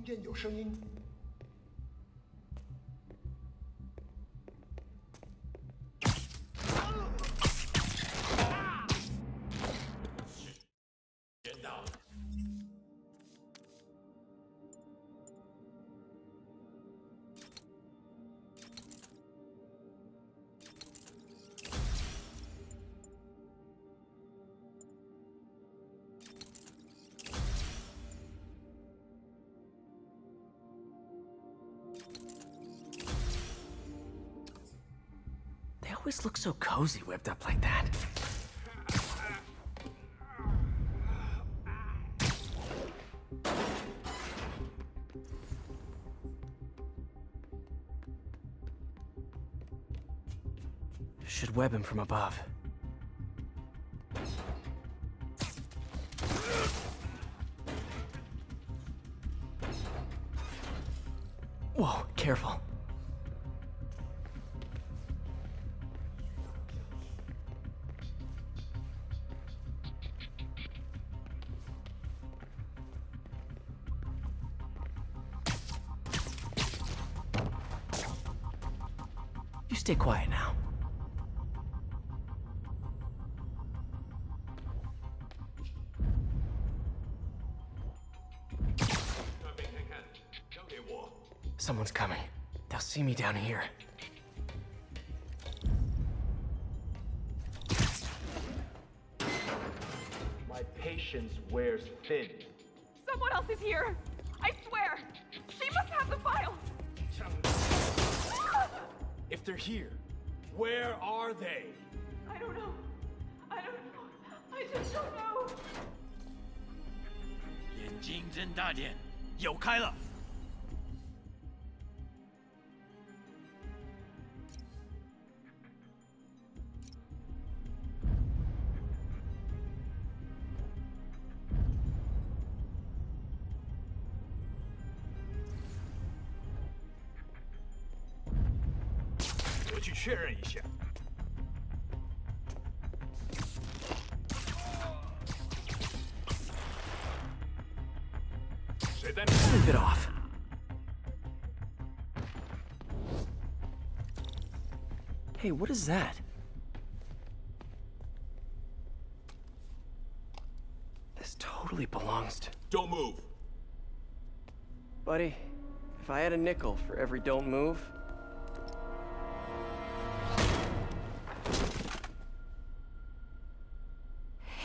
听见有声音。Always look so cozy whipped up like that. Should web him from above. Whoa, careful. see me down here. My patience wears thin. Someone else is here! I swear! She must have the file! If they're here, where are they? I don't know. I don't know. I just don't know. 眼睛睁大点，有开了。确认一下。谁在那？ Sleep it off. Hey, what is that? This totally belongs to... Don't move. Buddy, if I had a nickel for every don't move...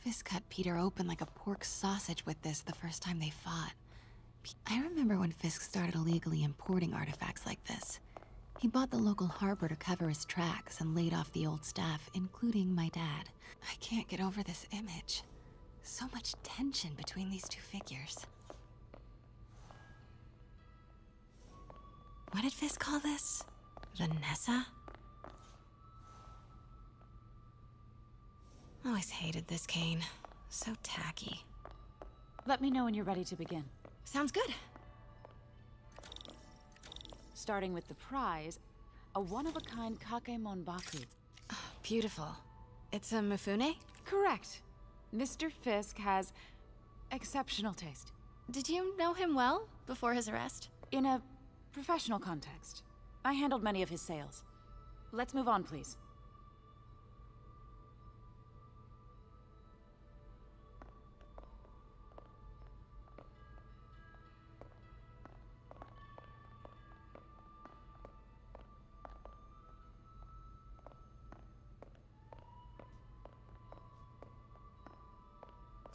Fisk cut Peter open like a pork sausage with this the first time they fought. I remember when Fisk started illegally importing artifacts like this. He bought the local harbor to cover his tracks and laid off the old staff, including my dad. I can't get over this image. So much tension between these two figures. What did Fisk call this? Vanessa? Always hated this cane. So tacky. Let me know when you're ready to begin. Sounds good. Starting with the prize, a one-of-a-kind Kakiemon Baku. Oh, beautiful. It's a Mifune? Correct. Mr. Fisk has exceptional taste. Did you know him well before his arrest? In a professional context, I handled many of his sales. Let's move on, please.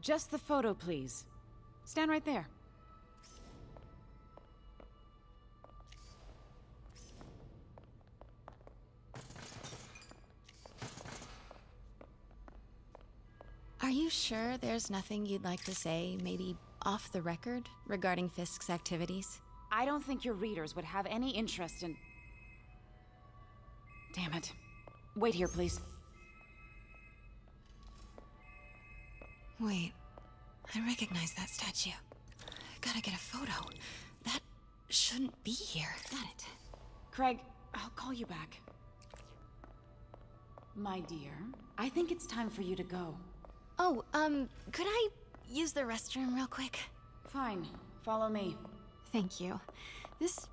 Just the photo, please. Stand right there. Are you sure there's nothing you'd like to say, maybe off the record, regarding Fisk's activities? I don't think your readers would have any interest in. Damn it. Wait here, please. Wait, I recognize that statue. Gotta get a photo. That shouldn't be here. Got it. Craig, I'll call you back. My dear, I think it's time for you to go. Oh, um, could I use the restroom real quick? Fine, follow me. Thank you. This.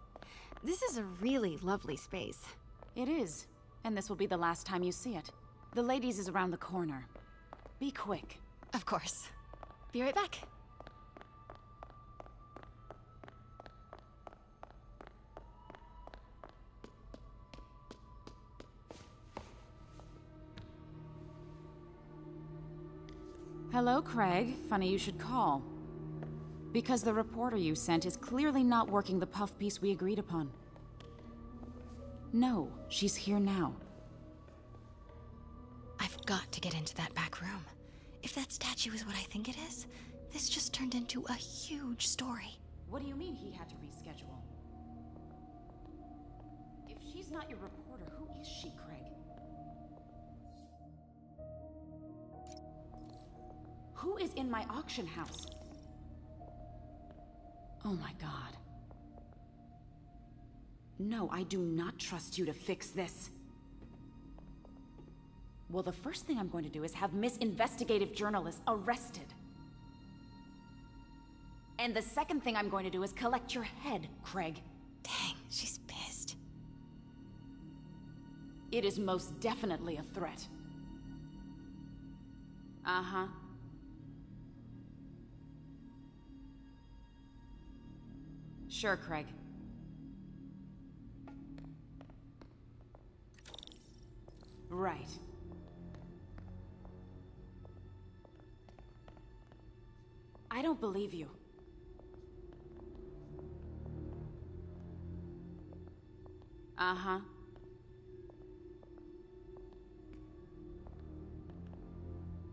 this is a really lovely space. It is, and this will be the last time you see it. The ladies is around the corner. Be quick. Of course. Be right back. Hello, Craig. Funny you should call. Because the reporter you sent is clearly not working the puff piece we agreed upon. No, she's here now. I've got to get into that back room. If that statue is what I think it is, this just turned into a huge story. What do you mean he had to reschedule? If she's not your reporter, who is she, Craig? Who is in my auction house? Oh my god. No, I do not trust you to fix this. Well, the first thing I'm going to do is have Miss Investigative Journalist arrested. And the second thing I'm going to do is collect your head, Craig. Dang, she's pissed. It is most definitely a threat. Uh-huh. Sure, Craig. Right. I don't believe you. Uh-huh.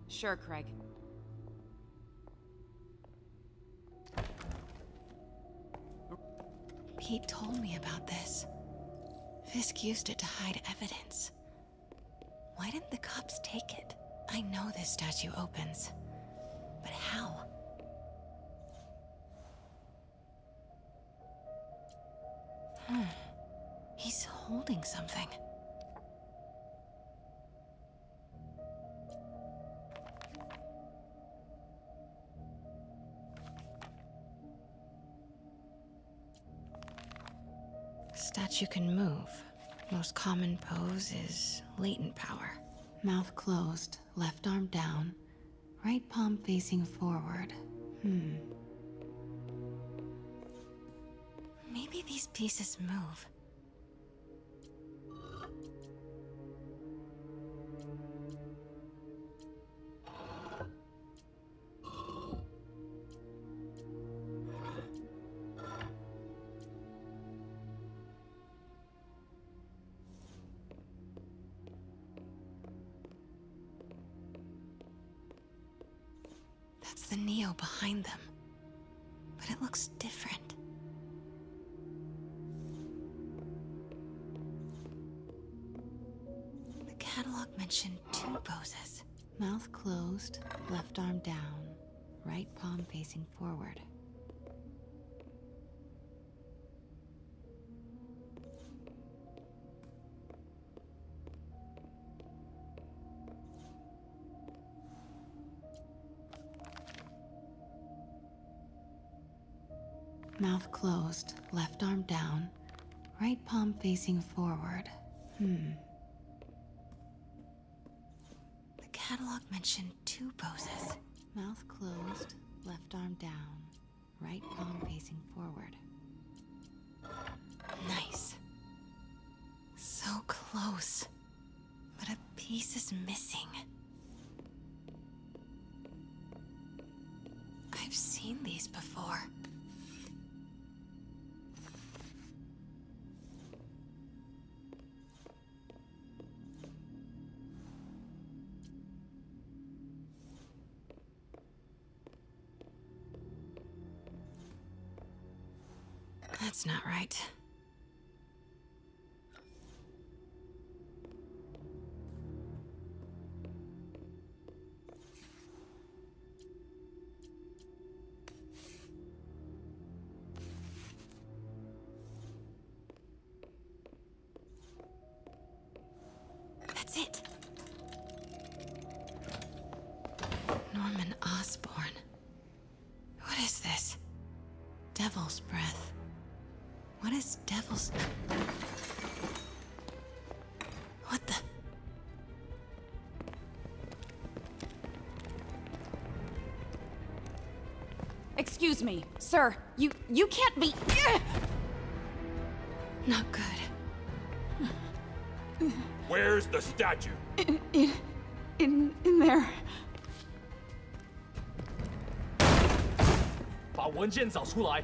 Sure, Craig. Pete told me about this. Fisk used it to hide evidence. Why didn't the cops take it? I know this statue opens. But how? He's holding something. Statue can move. Most common pose is latent power. Mouth closed, left arm down, right palm facing forward. Hmm. Pieces move. Catalog mentioned two poses. Mouth closed, left arm down, right palm facing forward. Mouth closed, left arm down, right palm facing forward. Hmm. Catalog mentioned two poses. Mouth closed, left arm down, right palm facing forward. Nice. So close. But a piece is missing. I've seen these before. That's not right. That's it. Norman Osborn. What is this? Devil's breath. What is devil's. What the. Excuse me, sir. You you can't be. Not good. Where's the statue? In in in, in there. 把文件找出来。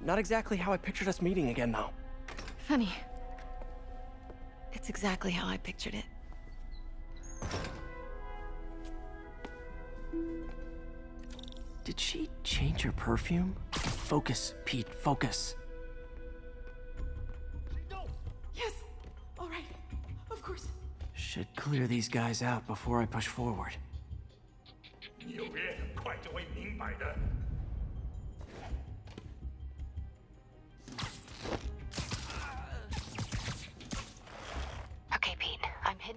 Not exactly how I pictured us meeting again, though. Funny. It's exactly how I pictured it. Did she change her perfume? Focus, Pete, focus. Yes! Alright. Of course. Should clear these guys out before I push forward. 纽约很快就会明白的。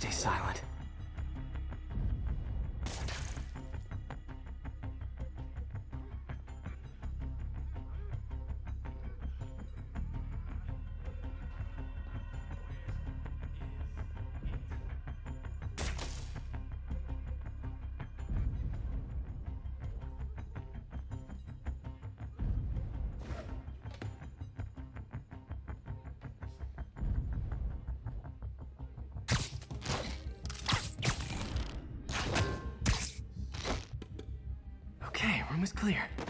Stay silent. Room is clear.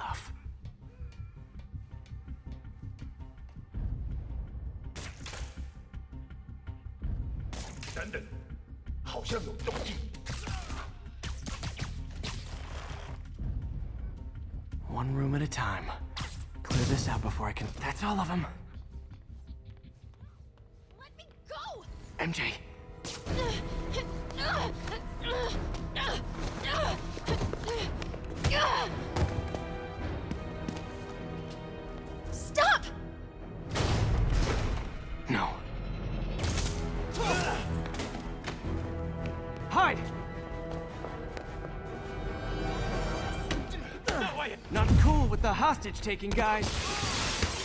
That's all of them. Let me go! MJ, Stop! no. Hide! Not cool with the hostage taking, guys.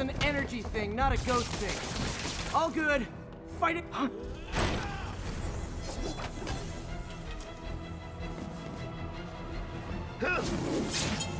an energy thing, not a ghost thing. All good. Fight it. Huh? Huh.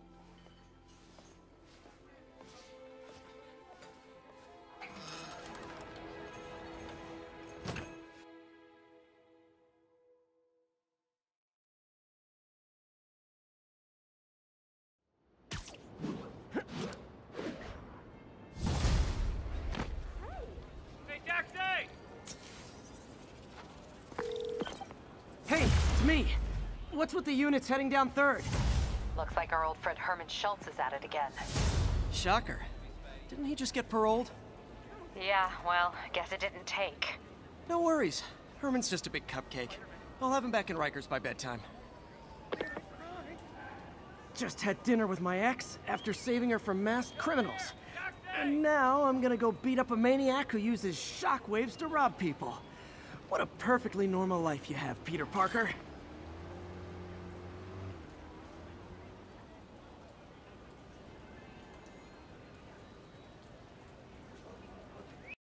Me. What's with the units heading down third? Looks like our old friend Herman Schultz is at it again. Shocker. Didn't he just get paroled? Yeah, well, guess it didn't take. No worries. Herman's just a big cupcake. I'll have him back in Rikers by bedtime. Just had dinner with my ex after saving her from masked criminals. And now I'm gonna go beat up a maniac who uses shockwaves to rob people. What a perfectly normal life you have, Peter Parker.